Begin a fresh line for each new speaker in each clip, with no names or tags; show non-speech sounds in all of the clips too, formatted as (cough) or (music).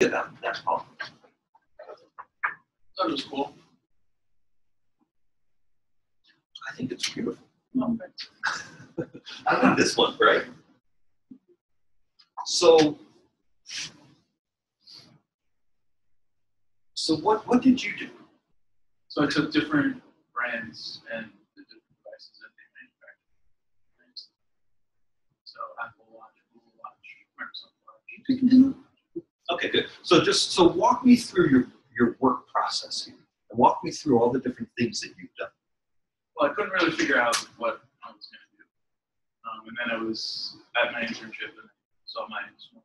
Yeah, that, that's all.
That was cool.
I think it's beautiful. I like this one, right? So, so what, what did you do?
So I took different brands and the different devices that they manufacture. So Apple Watch, Google Watch, Microsoft Watch.
Okay, good. So just, so walk me through your, your work process here. And walk me through all the different things that you've done.
Well, I couldn't really figure out what I was going to do. Um, and then I was at my internship and saw my like,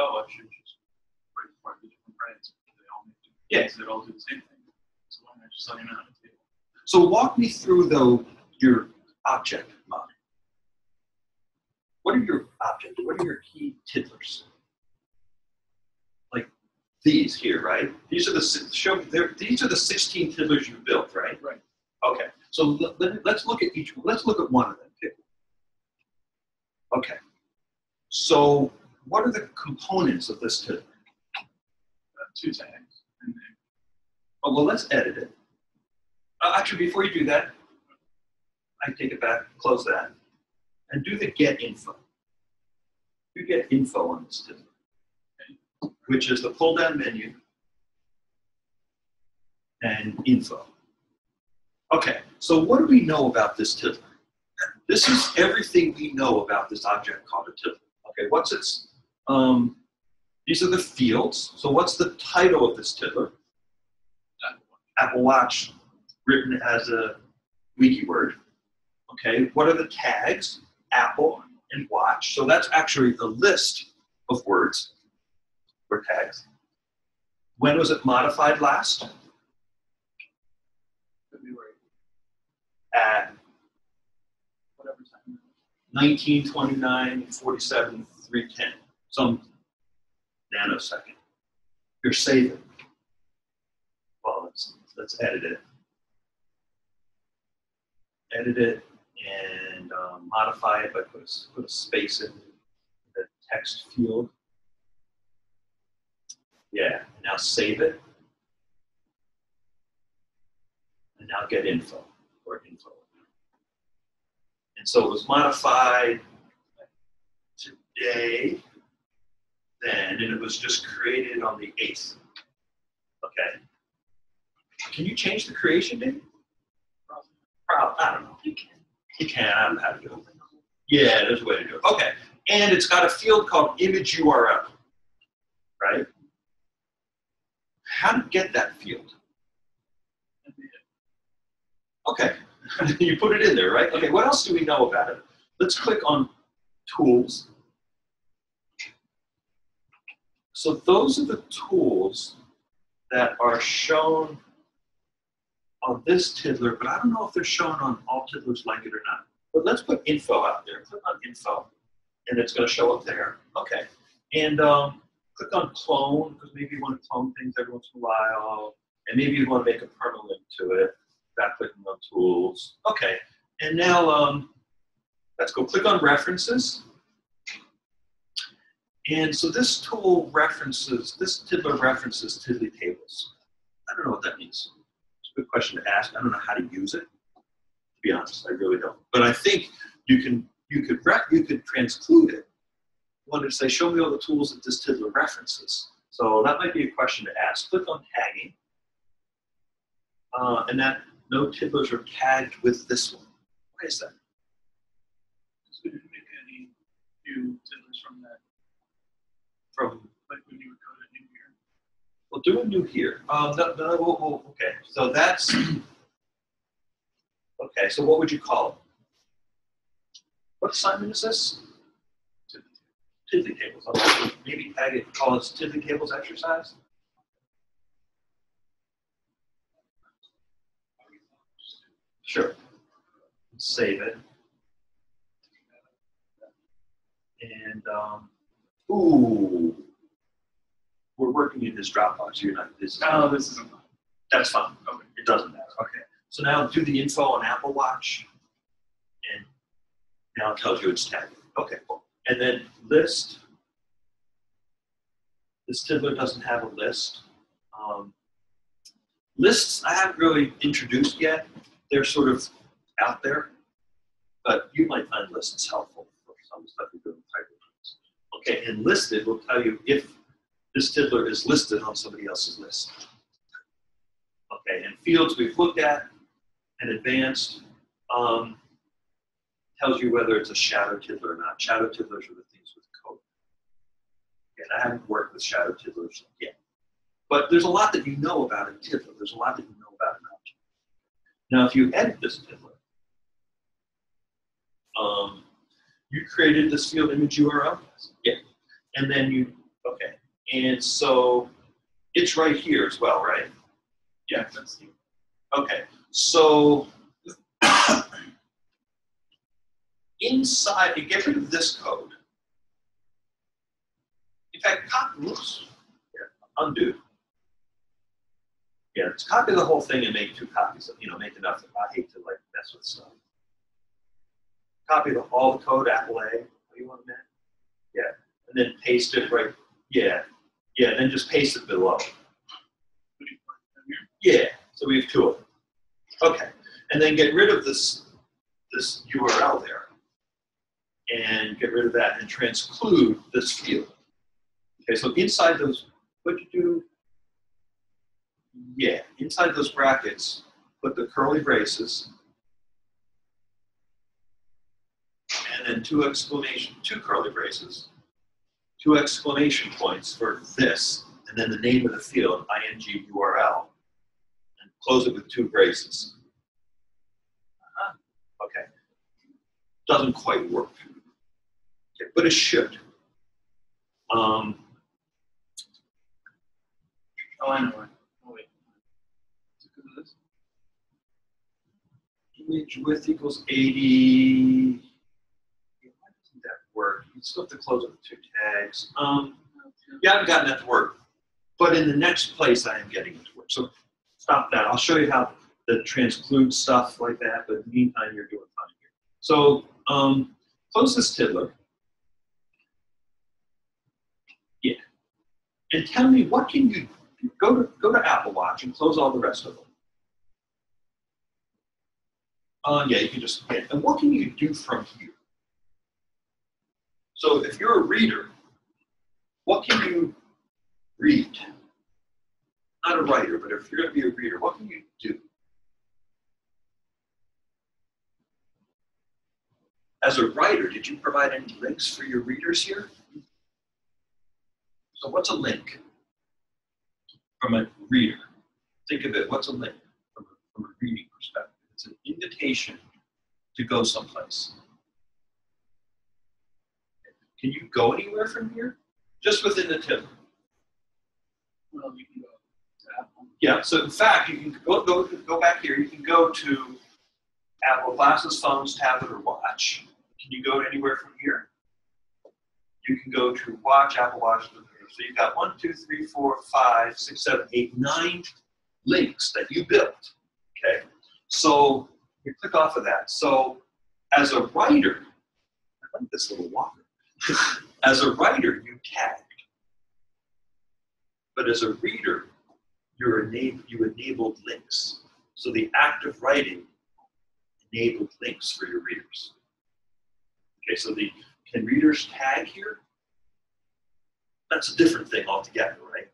oh, I should just break apart the different brands. They all make different
Yeah.
things. They all do the same thing. So why not just them out on the table?
So walk me through though your object model. What are your objects? What are your key tiddlers? These here, right? These are the show. These are the 16 tiddlers you built, right?
Right.
Okay. So let, let, let's look at each. one. Let's look at one of them. Okay. So what are the components of this tiddler?
Uh, two tags.
Oh, well, let's edit it. Uh, actually, before you do that, I take it back, close that, and do the get info. You get info on this tiddler, which is the pull down menu and info. Okay, so what do we know about this tiddler? This is everything we know about this object called a tiddler. Okay, what's its, um, these are the fields. So what's the title of this tiddler?
Apple Watch.
Written as a wiki word. Okay, what are the tags? Apple and watch. So that's actually the list of words or tags. When was it modified last?
February,
At
whatever time.
1929, 47, 310, some nanosecond. You're saving. Well, let's, let's edit it. Edit it and um, modify it by put a, put a space in the text field. Yeah, now save it. And now get info or info. And so it was modified today, then, and it was just created on the 8th. Okay. Can you change the creation date? Probably, I don't know. You can. You can, I don't know how to do it. Yeah, there's a way to do it. Okay. And it's got a field called image URL, right? How to get that field? Okay, (laughs) you put it in there, right? Okay, what else do we know about it? Let's click on tools. So those are the tools that are shown on this tiddler, but I don't know if they're shown on all tiddlers like it or not. But let's put info out there. Click on info, and it's going to show up there. Okay, and um, click on clone because maybe you want to clone things every once in a while, and maybe you want to make a permalink to it back clicking on tools. Okay, and now um, let's go click on references. And so this tool references, this tiddler references tiddly tables. I don't know what that means. It's a good question to ask. I don't know how to use it. To be honest, I really don't. But I think you can you could you could transclude it. Wanted to say, show me all the tools that this tiddler references. So that might be a question to ask. Click on tagging. Uh, and that no tiddlers are tagged with this one. Why is that?
Because we didn't make any new tiddlers from that,
From
like when you would go to New Year.
we'll do a new here. Um, no, no, we'll- we'll- okay, so that's okay. So what would you call it? What assignment is this? Tiddly tables. Okay, Maybe tag it. Call it tiddly tables exercise. Sure. Save it. And um, ooh, we're working in this Dropbox. You're not. This is
No, this isn't.
that's fine.
Okay.
It doesn't matter. Okay. So now do the info on Apple Watch, and now it tells you it's tagged. Okay, cool. And then list This Tiddler doesn't have a list. Um, lists I haven't really introduced yet. They're sort of out there, but you might find lists helpful for some stuff you do in pipelines. Okay, and listed will tell you if this Tiddler is listed on somebody else's list. Okay, and fields we've looked at and advanced um, tells you whether it's a shadow tiddler or not. Shadow tiddlers are the things with code. And I haven't worked with shadow tiddlers yet. But there's a lot that you know about a tiddler. There's a lot that you know about an object. Now, if you edit this tiddler, um, you created this field image URL? Yeah. And then you, okay. And so it's right here as well, right?
Yeah, that's the
Okay, so inside, you get rid of this code. In fact, copy, undo. Yeah, let's copy the whole thing and make two copies, of, you know, make enough, I hate to like mess with stuff. Copy the, all the code, Apple A, what do you want to? Yeah, and then paste it right, yeah, yeah, and then just paste it below. Yeah, so we have two of them. Okay, and then get rid of this, this URL there. And get rid of that and transclude this field. Okay, so inside those, what you do? Yeah, inside those brackets, put the curly braces. And then two exclamation, two curly braces, two exclamation points for this, and then the name of the field, ing URL and close it with two braces. Uh-huh. Okay. Doesn't quite work. But it should. Um,
Oh, I know. Oh, wait. Is it because of this?
image width equals 80. Yeah, Why doesn't that work? You still have to close it with two tags. Um, yeah, I haven't gotten that to work. But in the next place, I am getting it to work. So stop that. I'll show you how to transclude stuff like that, but in the meantime, you're doing fine here. So um, close this tiddler. Yeah. And tell me, what can you do? Go to, go to Apple Watch and close all the rest of them. Uh, yeah, you can just, yeah. and what can you do from here? So if you're a reader, what can you read? Not a writer, but if you're going to be a reader, what can you do? As a writer, did you provide any links for your readers here? So what's a link from a reader? Think of it, what's a link from a, from a reading perspective? It's an invitation to go someplace. Can you go anywhere from here? Just within the tip.
Well, you can go to Apple.
Yeah, so in fact, you can go, go, go back here. You can go to Apple glasses, phones, tablet, or watch. Can you go anywhere from here? You can go to watch, Apple Watch. So you've got one, two, three, four, five, six, seven, eight, nine links that you built. Okay, so you click off of that. So as a writer, I like this little walker. (laughs) as a writer, you tagged. But as a reader, you're enabled, you enabled links. So the act of writing enabled links for your readers. Okay, so the can readers tag here? That's a different thing altogether, right?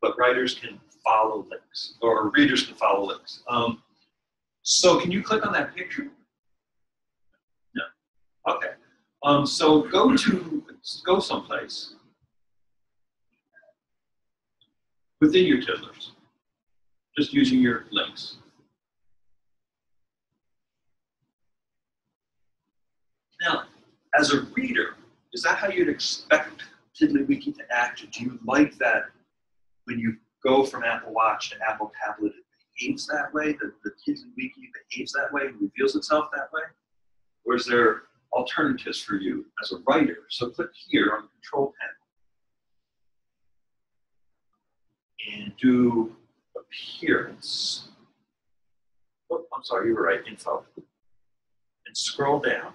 But writers can follow links, or readers can follow links. Um, so can you click on that picture? No. Okay. Um, so go to go someplace within your tiddlers, just using your links. Now, as a reader, is that how you'd expect TiddlyWiki to act? Do you like that when you go from Apple Watch to Apple Tablet, it behaves that way? That the TiddlyWiki behaves that way and reveals itself that way? Or is there alternatives for you as a writer? So click here on the control panel and do appearance. Oh, I'm sorry, you were right, info. And scroll down.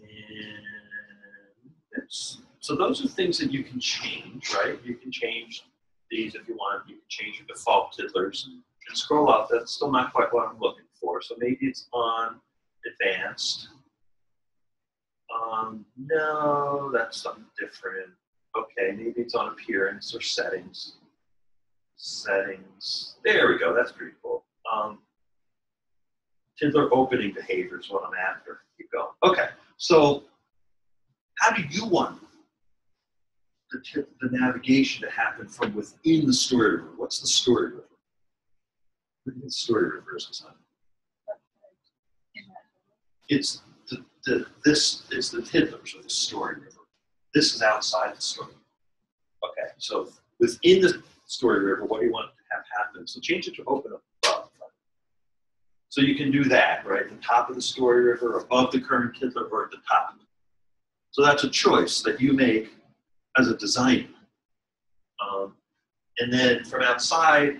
And it's So those are things that you can change, right? You can change these if you want. You can change your default tiddlers. And scroll up. That's still not quite what I'm looking for. So maybe it's on advanced. Um, no, that's something different. Okay, maybe it's on appearance or settings. Settings. There we go. That's pretty cool. Um, Tiddler opening behavior is what I'm after. Keep going. Okay, so how do you want the, tip, the navigation to happen from within the story river? What's the story river? The story river is, Hassan? It's the, the this is the Tiddlers of the story river. This is outside the story. Okay, so within the story river, what do you want to have happen? So change it to open above. So you can do that, right? The top of the story river, above the current Tiddler, or at the top. So that's a choice that you make as a designer. Um, and then from outside,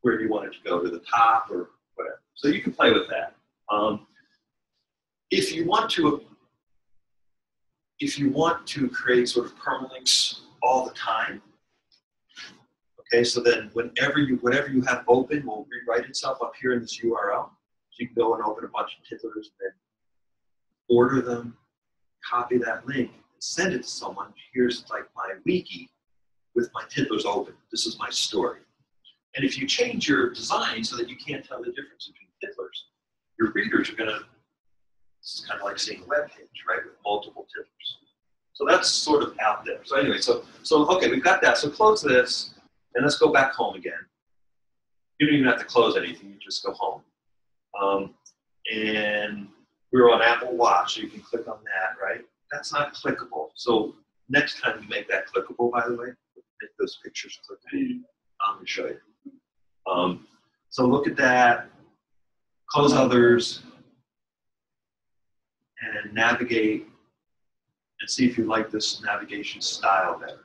where you want it to go? To the top or whatever. So you can play with that. Um, if you want to, if you want to create sort of permalinks all the time, okay, so then whenever you, whatever you have open will rewrite itself up here in this URL. So you can go and open a bunch of tiddlers and then order them, copy that link, send it to someone. Here's like my wiki with my tiddlers open. This is my story. And if you change your design so that you can't tell the difference between tiddlers, your readers are going to, it's kind of like seeing a web page, right, with multiple tiddlers. So that's sort of out there. So anyway, so, so okay, we've got that. So close this, and let's go back home again. You don't even have to close anything, you just go home. Um, and we're on Apple Watch, so you can click on that, right? That's not clickable. So next time you make that clickable, by the way, make those pictures clickable. I'm going to show you. Um, so look at that, close others, and navigate and see if you like this navigation style better.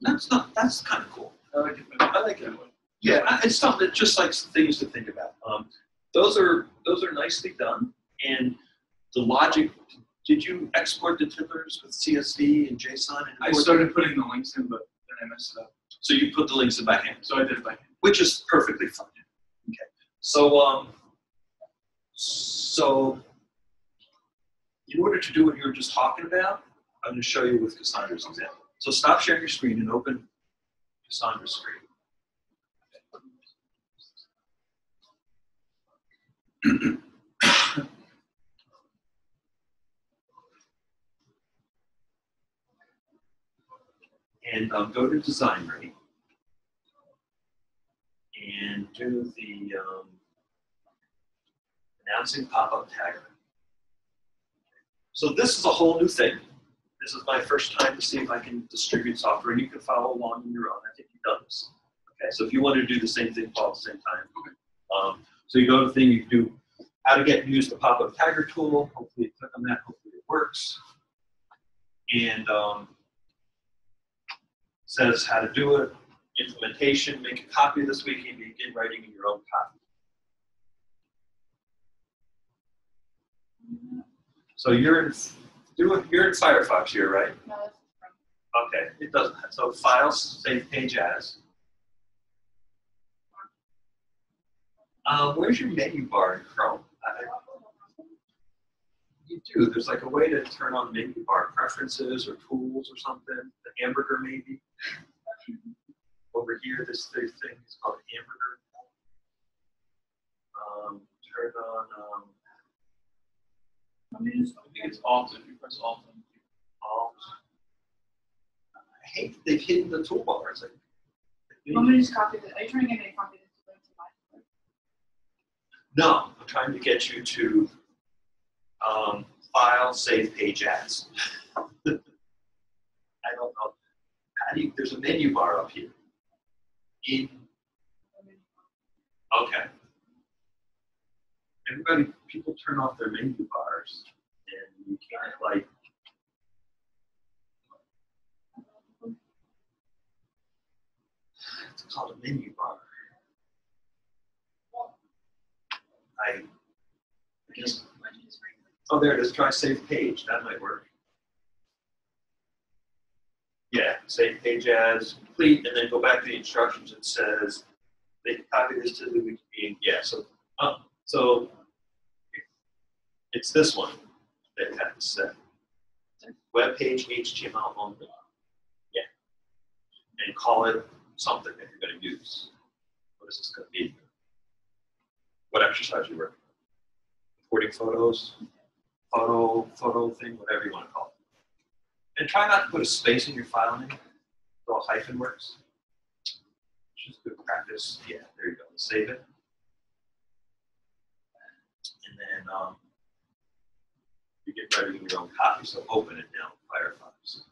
That's not, that's kind of cool.
I like it. I like it.
Yeah, it's something that just like things to think about. Um, those are those are nicely done, and the logic. Did you export the tiddlers with CSV and JSON? And
I started putting the links in, but then I messed it up.
So you put the links in by hand,
So I did it by hand.
which is perfectly fine. Okay. So um, so in order to do what you were just talking about, I'm going to show you with Cassandra's example. So stop sharing your screen and open Cassandra's screen. (coughs) and um, go to DesignWrite and do the um, announcing pop-up tagger. So this is a whole new thing. This is my first time to see if I can distribute software, and you can follow along on your own. I think you've done this. Okay, so if you want to do the same thing all at the same time. Um, so you go to the thing, you do how to get use the pop-up tagger tool. Hopefully you click on that, hopefully it works. And um, says how to do it, implementation, make a copy of this week and begin writing in your own copy. So you're in, do it, you're in Firefox here, right?
No,
Okay, it doesn't. So files, save page as. Um, where's your menu bar in Chrome? I- You do. There's like a way to turn on menu bar preferences or tools or something. The hamburger maybe. Over here, this thing is called hamburger. Um, turn on um,
Let.
I think it's Alt. If you press Alt, then you-
alt. I hate that they've hidden the toolbar. toolbars. Like,
Let me just copy that. Are you trying to get me to copy this link to my?
No, I'm trying to get you to um, file, save page as. (laughs) I don't know. How do you, there's a menu bar up here. In, okay. Everybody, people turn off their menu bars and you can't like, it's called a menu bar. I,
just
Oh, there it is. Try save page. That might work. Yeah, save page as complete, and then go back to the instructions. It says they copy this to the wiki. Yeah, so uh, so it's this one that have to set. Web page HTML only. Yeah, and call it something that you're going to use. What is this going to be? What exercise you on? Recording photos, photo, photo thing, whatever you want to call it. And try not to put a space in your file name, so a hyphen works. Just good practice. Yeah, there you go. Save it. And then um, you get ready in your own copy, so open it now, Firefox.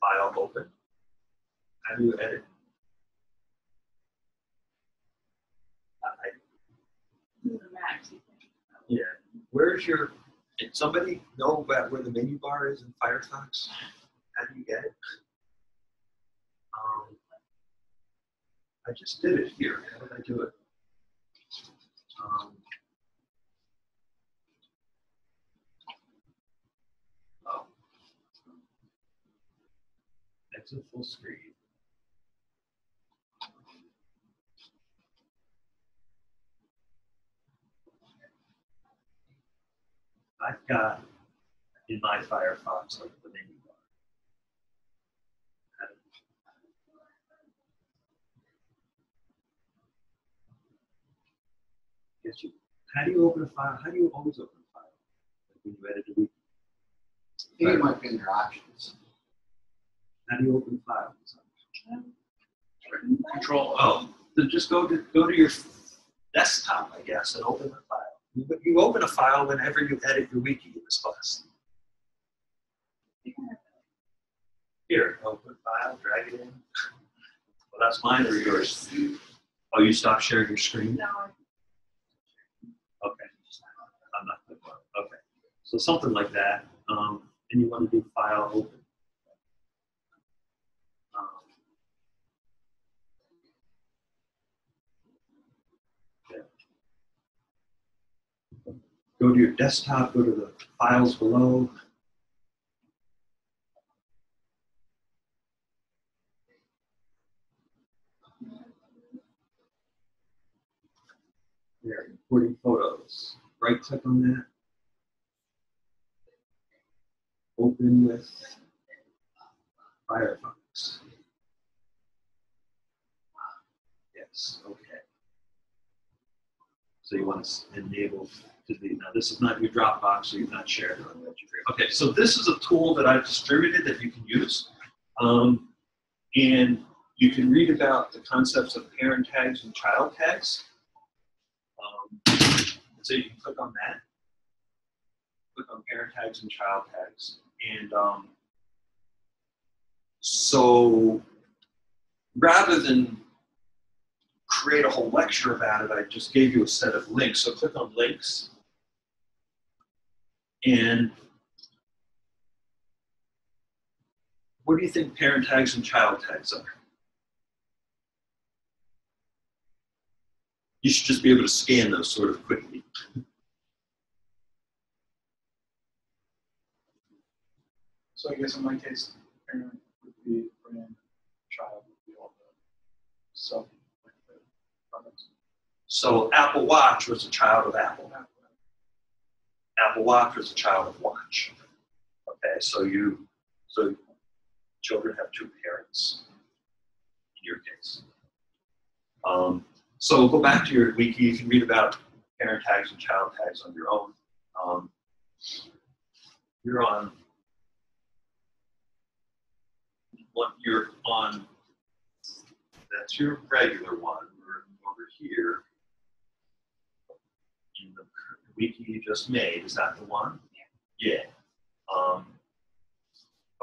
File open. How do you edit? I, Yeah. Where's your, did somebody know about where the menu bar is in Firefox? How do you get it? Um, I just did it here. How did I do it? Um, oh. Exit full screen. I've got in my Firefox like the menu bar. Guess you, how do you open a file? How do you always open a file? Like when you edit a wiki?
I think it might be in your options.
How do you open files?
Control.
Oh, then just go to go to your desktop, I guess, and open the file. You, open a file whenever you edit your wiki in this class. Here, open file, drag it in. Well, that's mine or yours. Oh, you stopped sharing your screen?
No,
Okay. I'm not good. Okay. So something like that. Um, and you want to do file open. Go to your desktop, go to the files below. There, importing photos. Right click on that. Open with Firefox. Yes, okay. So you want to enable now this is not your Dropbox, so you've not shared it. Okay, so this is a tool that I've distributed that you can use. Um, and you can read about the concepts of parent tags and child tags. Um, so you can click on that. Click on parent tags and child tags. And um, so rather than create a whole lecture about it, I just gave you a set of links. So click on links. And what do you think parent tags and child tags are? You should just be able to scan those sort of quickly.
So I guess in my case, parent would be brand, child would be all the sub products.
So Apple Watch was a child of Apple. Apple Watch was a child of Watch. Okay, so you, so children have two parents in your case. Um, so go back to your wiki. You can read about parent tags and child tags on your own. Um, you're on what you're on. That's your regular one. We're over here the wiki you just made. Is that the one? Yeah. Um,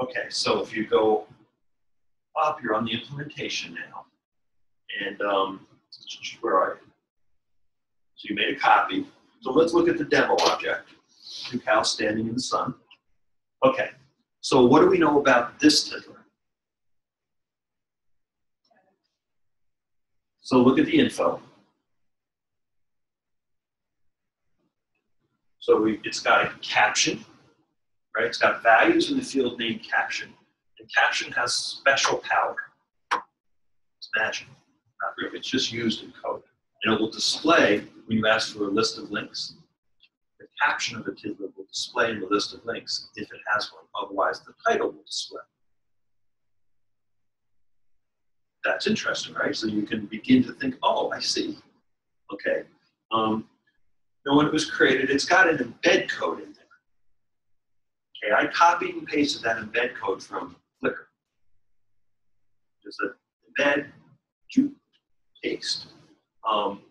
okay, so if you go up, you're on the implementation now. And um, where are you? So you made a copy. So let's look at the demo object. Two cows standing in the sun. Okay, so what do we know about this tiddler? So look at the info. So we, it's got a caption, right? It's got values in the field name caption. And caption has special power. It's magic. Not it's just used in code. And it will display, when you ask for a list of links, the caption of a Tiddler will display in the list of links if it has one. Otherwise, the title will display. That's interesting, right? So you can begin to think, oh, I see. Okay. Um, now, when it was created, it's got an embed code in there. Okay, I copied and pasted that embed code from Flickr. Just a embed, paste. Um,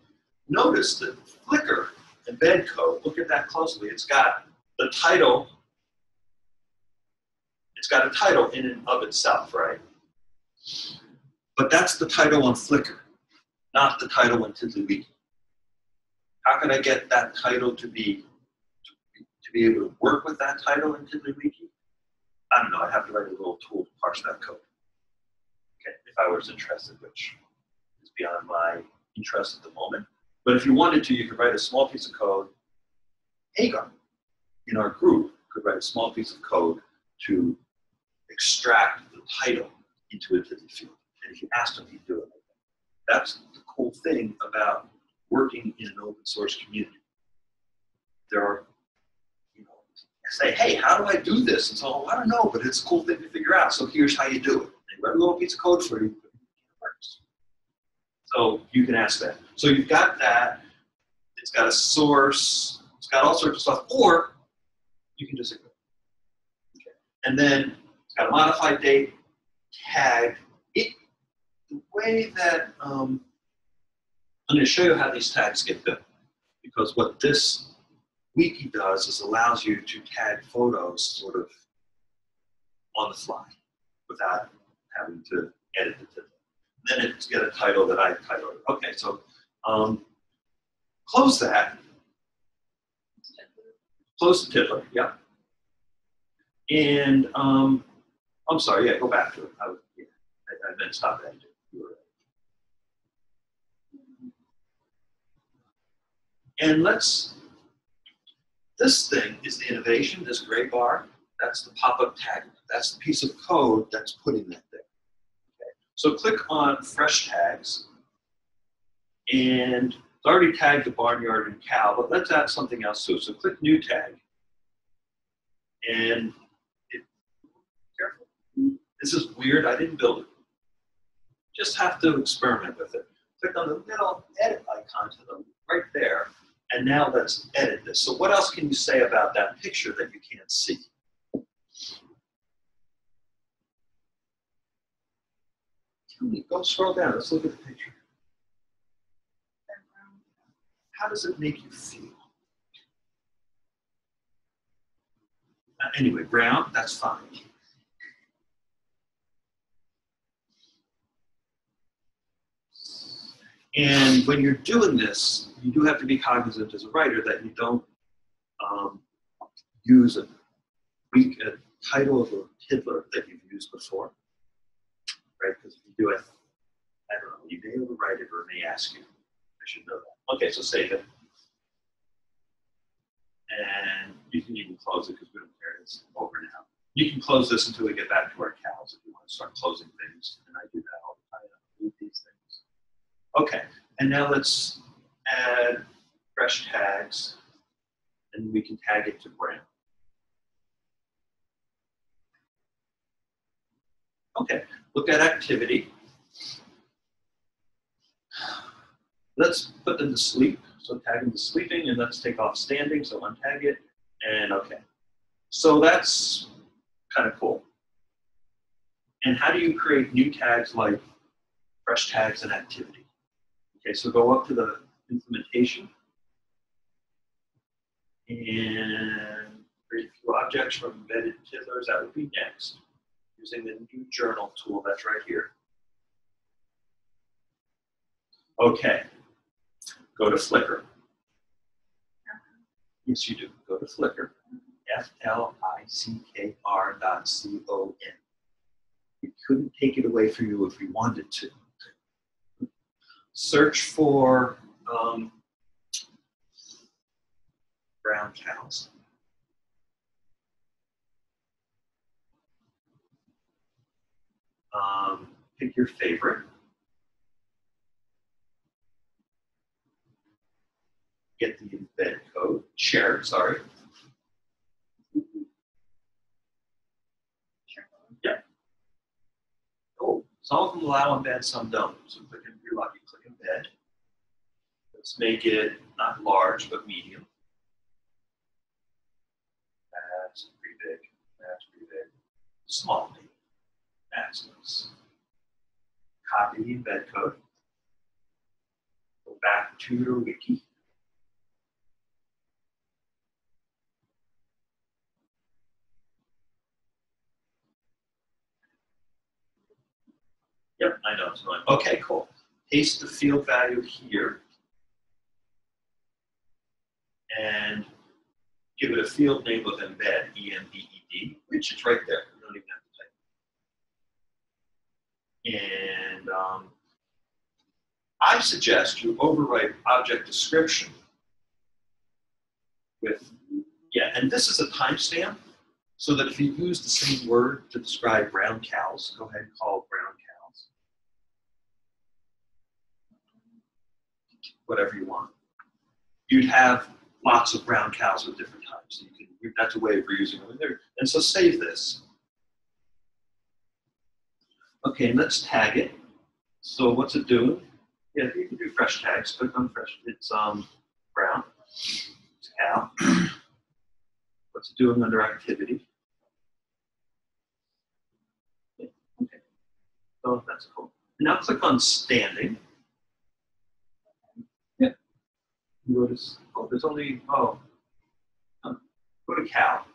notice that Flickr embed code, look at that closely, it's got the title, it's got a title in and of itself, right? But that's the title on Flickr, not the title on TiddlyWiki. How can I get that title to be to be able to work with that title in TiddlyWiki? I don't know. I'd have to write a little tool to parse that code. Okay, if I was interested, which is beyond my interest at the moment. But if you wanted to, you could write a small piece of code. Hagar, in our group, could write a small piece of code to extract the title into a Tiddly field. And if you asked him, he'd do it. That's the cool thing about working in an open source community. There are, you know, say, hey, how do I do this? And so, I don't know, but it's a cool thing to figure out. So here's how you do it. They write a little piece of code for you. It works. So you can ask that. So you've got that. It's got a source. It's got all sorts of stuff. Or you can just ignore. Okay. And then it's got a modified date, tag. It the way that um, I'm going to show you how these tags get built. Because what this wiki does is allows you to tag photos sort of on the fly without having to edit it. Then it's got a title that I titled. Okay, so um, close that. Close the tiddler, yeah. And um, I'm sorry, yeah, go back to it. I, yeah, I, I meant stop editing. You were right. And let's, this thing is the innovation, this gray bar, that's the pop-up tag. That's the piece of code that's putting that there. Okay. So click on fresh tags. And it's already tagged the barnyard and cow, but let's add something else too. So click new tag. And it, careful. This is weird, I didn't build it. Just have to experiment with it. Click on the little edit icon to the right there, and now let's edit this. So what else can you say about that picture that you can't see? Tell me, go scroll down, let's look at the picture. How does it make you feel? Uh, anyway, brown, that's fine. And when you're doing this, you do have to be cognizant as a writer that you don't um, use a weak a title of a tiddler that you've used before, right? Because if you do it, I don't know, you may overwrite it or may ask you. I should know that. Okay, so save it. And you can even close it because we don't care. It's over now. You can close this until we get back to our cows if you want to start closing things. And I do that all the time. I read these things. Okay, and now let's add fresh tags. And we can tag it to brand. Okay, look at activity. Let's put them to sleep. So tag them to sleeping, and let's take off standing. So untag it, and okay. So that's kind of cool. And how do you create new tags like fresh tags and activity? Okay, so go up to the implementation and create a few objects from embedded tiddlers. That would be next using the new journal tool that's right here. Okay, go to Flickr. Yes, you do. Go to Flickr. F-L-I-C-K-R dot C-O-N. We couldn't take it away from you if we wanted to. Search for um, brown cows. Um, pick your favorite. Get the embed code. Share, sorry. Oh, some of them allow embed, some don't. So if you're lucky, embed. Let's make it not large, but medium. That's pretty big. That's pretty big. Small, maybe. That's nice. Copy embed code. Go back to your wiki. Yep, I know it's going. Okay, cool. Paste the field value here. And give it a field name of embed, E M B E D, which is right there. You don't even have to type. And um, I suggest you overwrite object description with, yeah, and this is a timestamp so that if you use the same word to describe brown cows, go ahead and call brown cows. Whatever you want. You'd have lots of brown cows of different types. You can, that's a way of reusing them. And, and so save this. Okay, let's tag it. So what's it doing? Yeah, you can do fresh tags. Click on fresh. It's um brown. It's cow. (clears throat) What's it doing under activity? Okay. So that's cool. Now click on standing. Yeah. To, oh, there's only, oh. Huh. Go to Cal.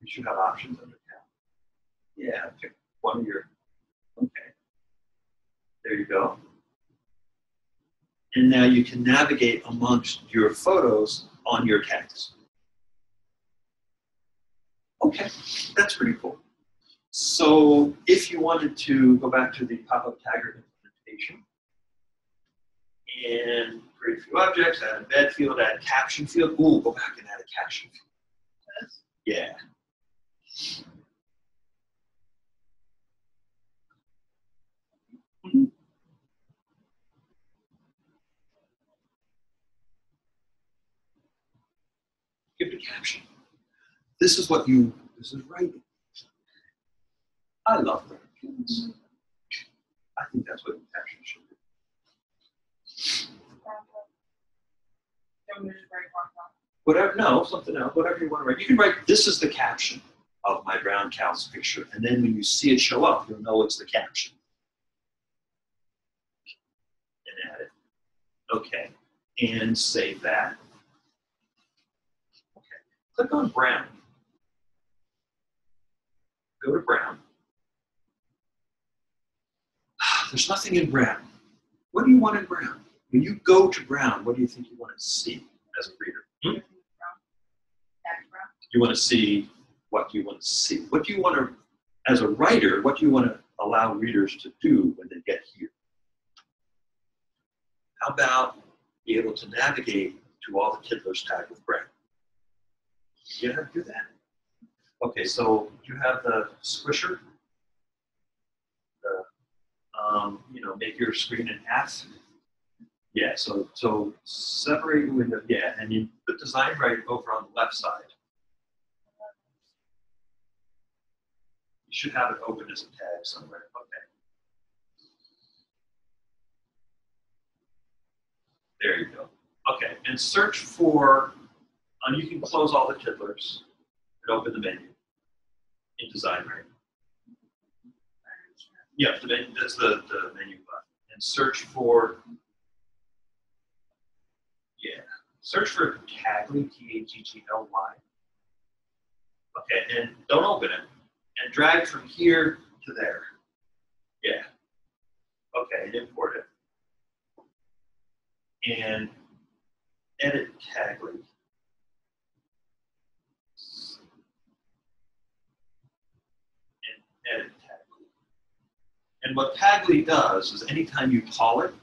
You should have options under Cal. Yeah, pick one of your, okay. There you go. And now you can navigate amongst your photos on your tags. Okay, that's pretty cool. So if you wanted to go back to the pop-up tagger implementation and create a few objects, add embed field, add caption field. Ooh, go back and add a caption field. Yeah. Give it a caption. This is what you, this is writing. I love writing kids. I think that's what the caption should be.
Don't just break one down.
Whatever, no, something else, whatever you want to write. You can write, this is the caption of my brown cow's picture. And then when you see it show up, you'll know it's the caption. And add it. Okay. And save that. Okay. Click on brown. Go to brown. (sighs) There's nothing in brown. What do you want in brown? When you go to brown, what do you think you want to see as a reader? Hmm? You want to see what you want to see. What do you want to, as a writer, what do you want to allow readers to do when they get here? How about be able to navigate to all the Tiddler's tag with Brown? You know how to do that? Okay, so you have the squisher. The, um, you know, make your screen in half. Yeah, so so separate window. Yeah, and you put DesignWrite over on the left side. You should have it open as a tag somewhere. Okay. There you go. Okay, and search for, and you can close all the tiddlers and open the menu in DesignWrite. Yeah, the menu, that's the, the menu button. And search for, yeah, search for Taggly, T-A-G-G-L-Y. Okay, and don't open it. And drag from here to there. Yeah. Okay, and import it. And edit Taggly. And edit Taggly. And what Taggly does is anytime you call it,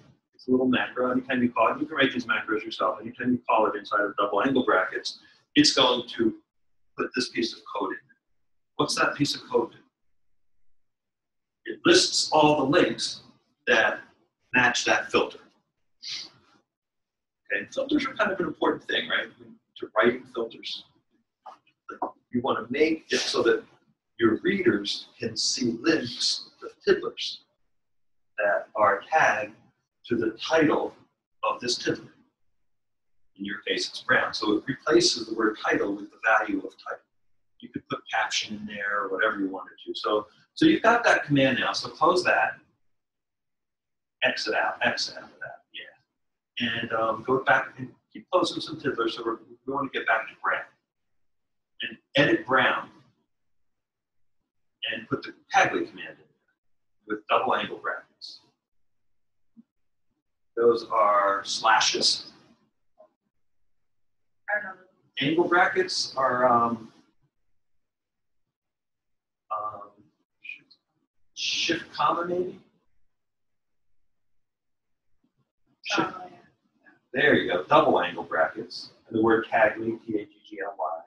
it's a little macro. Anytime you call it, you can write these macros yourself. Anytime you call it inside of double angle brackets, it's going to put this piece of code in. What's that piece of code do? It lists all the links that match that filter. Okay, filters are kind of an important thing, right? To writing filters. You want to make it so that your readers can see links, the tiddlers, that are tagged to the title of this tiddler. In your case, it's brown. So it replaces the word title with the value of title. You could put caption in there or whatever you wanted to. So, so you've got that command now. So close that, exit out, exit out of that, yeah. And um, go back and keep closing some tiddlers. So we want to get back to brown. And edit brown and put the Taggly command in there with double angle brackets. Those are slashes. Angle brackets are um, um, shift comma maybe. Shift, there you go, double angle brackets. And the word Taggly, T-A-G-G-L-Y.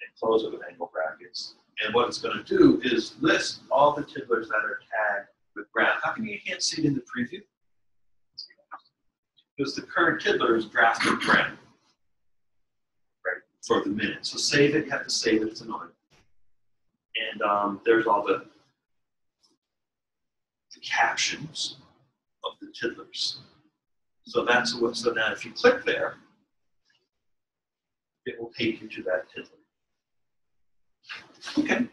And close it with angle brackets. And what it's going to do is list all the tiddlers that are tagged with brown. How come you can't see it in the preview? Because the current tiddler is drafted brown. Right, for the minute. So save it, you have to save it, annoying. And um, there's all the, the captions of the tiddlers. So that's what, so now if you click there, it will take you to that tiddler. Okay.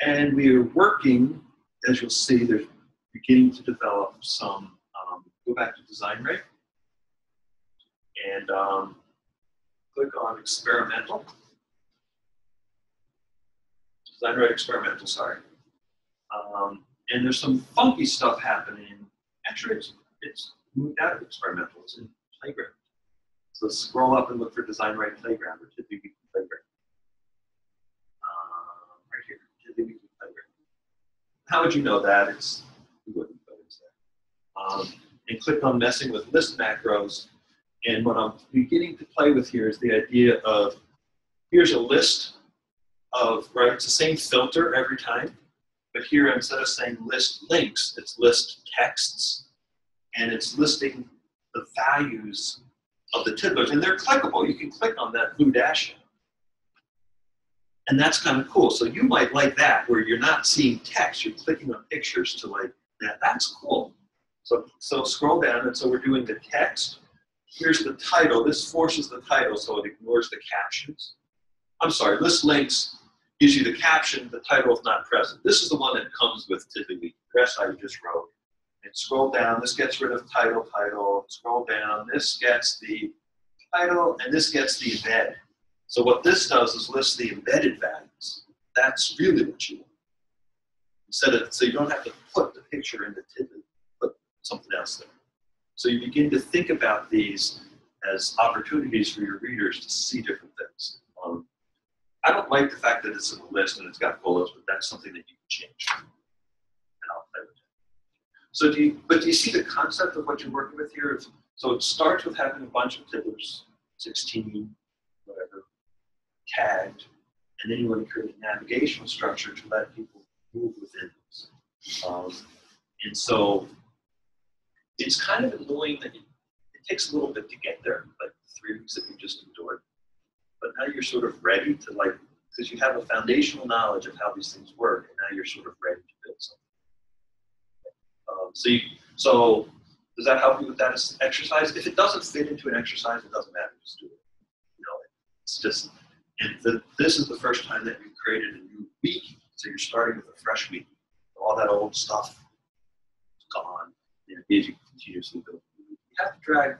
And we are working, as you'll see, there's beginning to develop some, go back to DesignWrite and um, click on experimental. DesignWrite experimental, sorry. Um, and there's some funky stuff happening. Actually, it's, it's moved out of experimental, it's in playground. So scroll up and look for DesignWrite playground or TiddlyWiki Playground. Um, right here, Tiddly Playground. How would you know that? It's you wouldn't, but it's there. Um, and click on messing with list macros. And what I'm beginning to play with here is the idea of here's a list of right. It's the same filter every time, but here instead of saying list links, it's list texts, and it's listing the values of the tiddlers, and they're clickable. You can click on that blue dash. And that's kind of cool. So you might like that, where you're not seeing text, you're clicking on pictures to like that. That's cool. So, so scroll down, and so we're doing the text. Here's the title. This forces the title, so it ignores the captions. I'm sorry, this links gives you the caption, the title is not present. This is the one that comes with TiddlyWiki the rest I just wrote. And scroll down, this gets rid of title, title. Scroll down, this gets the title, and this gets the embed. So what this does is list the embedded values. That's really what you want. Instead of, so you don't have to put the picture in the put something else there. So you begin to think about these as opportunities for your readers to see different things. Um, I don't like the fact that it's in list and it's got bullets, but that's something that you can change. And I'll play with it. So do you, but do you see the concept of what you're working with here? So it starts with having a bunch of tiddlers, 16, whatever, tagged, and then you want to create a navigational structure to let people move within those. Um, and so it's kind of annoying that it, it takes a little bit to get there, like three weeks that you just endured. But now you're sort of ready to like, because you have a foundational knowledge of how these things work, and now you're sort of ready to build something. Um, so, you, so does that help you with that exercise? If it doesn't fit into an exercise, it doesn't matter. Just do it. You know, it's just, and the, this is the first time that you've created a new wiki, so you're starting with a fresh wiki. All that old stuff gone. It build. You have to drag,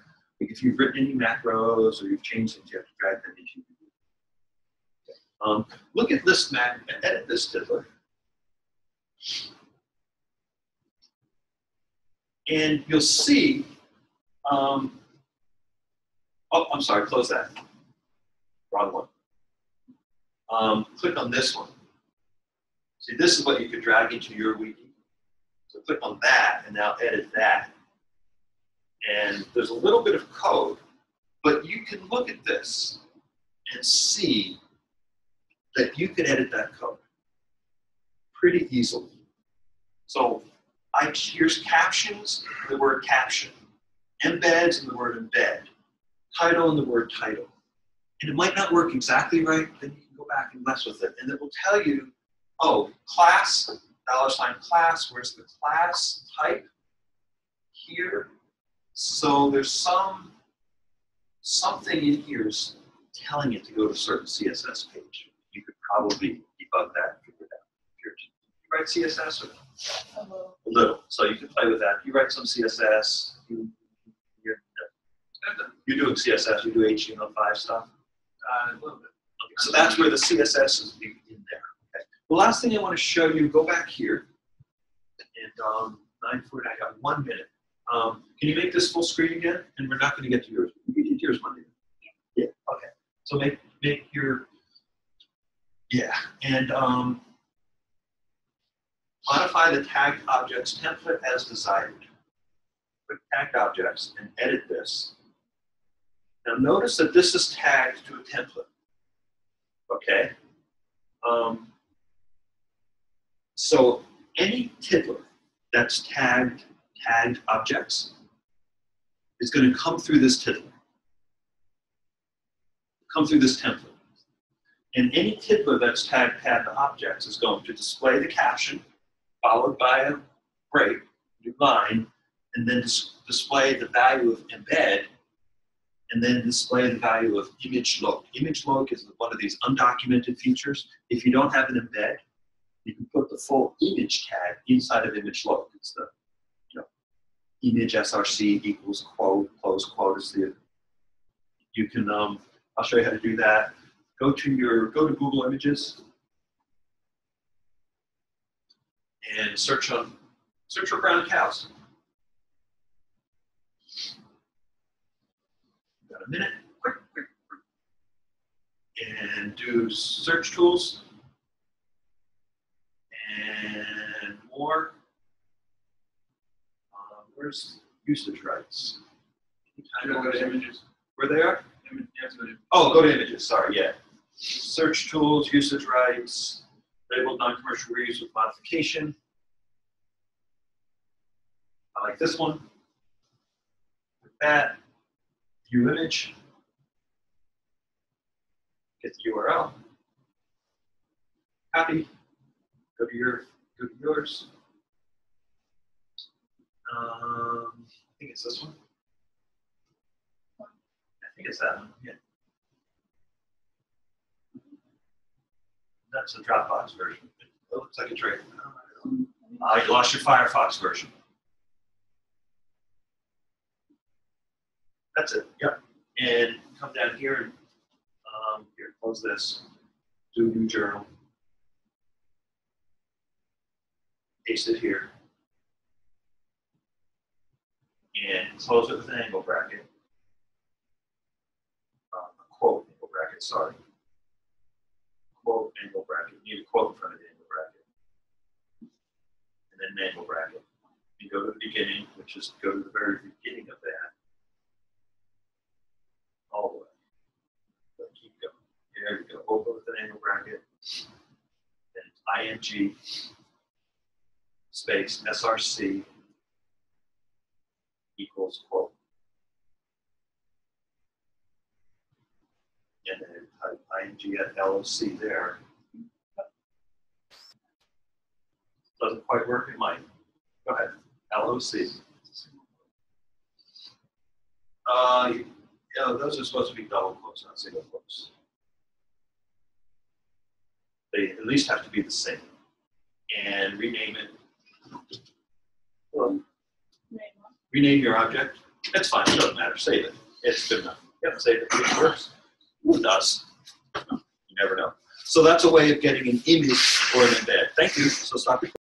like if you've written any macros or you've changed things, you have to drag them into your. Um, look at this map and edit this tiddler. And you'll see, um, oh, I'm sorry, close that. Wrong one. Um, click on this one. See, this is what you could drag into your wiki. So click on that and now edit that. And there's a little bit of code But you can look at this and see that you can edit that code pretty easily. So I, here's captions, the word caption, embeds and the word embed, title and the word title. And it might not work exactly right, then you can go back and mess with it. And it will tell you, oh, class, dollar sign class, where's the class type? Here. So there's some, something in here is telling it to go to a certain CSS page. You could probably debug that and figure it out. If you're- You write CSS or
A little.
a little, so you can play with that. You write some CSS, you, you're, you're doing CSS, you do HTML5 stuff.
Uh, a little bit.
Okay, So that's where the CSS is in there. Okay. The last thing I want to show you, go back here. And um, nine foot, I got one minute. Um, can you make this full screen again? And we're not going to get to yours. We did yours Monday. Yeah. Okay. So make make your yeah, and um, modify the tagged objects template as desired. Click tagged objects and edit this. Now notice that this is tagged to a template. Okay? Um, so any tiddler that's tagged tagged objects is going to come through this tiddler. Come through this template. And any tiddler that's tagged tagged objects is going to display the caption, followed by a break, new line, and then dis- display the value of embed and then display the value of image look. Image look is one of these undocumented features. If you don't have an embed, you can put the full image tag inside of image look. It's the image src equals quote close quote is the you can um I'll show you how to do that. Go to your go to Google Images and search on search for brown cows. Got a minute? And do search tools. And more. Where's usage rights?
You gotta go to images.
Where they are? Oh, go to images, sorry, yeah. Search tools, usage rights, labeled non-commercial reuse with modification. I like this one. With that, view image. Get the URL. Copy. Go to your, go to yours. Um, I think it's this one. I think it's that one, yeah. That's the Dropbox version. It looks like a right. Uh, you lost your Firefox version. That's it, yep. And come down here and, um, here, close this, do new journal. Paste it here. And close it with an angle bracket. Uh, a quote angle bracket, sorry quote angle bracket. You need a quote in front of the angle bracket. And then an angle bracket. You go to the beginning, which is go to the very beginning of that. All the way. But keep going. There we go. Open with an angle bracket. Then ing space src equals quote. And then type ing at LOC there. Doesn't quite work in mine. Go ahead, LOC. Uh, yeah, those are supposed to be double quotes, not single quotes. They at least have to be the same. And rename it.
One.
Rename your object. That's fine, it doesn't matter, save it. It's good enough. Yep, save it, it works. Who does? You never know. So that's a way of getting an image or an embed. Thank you, so stop.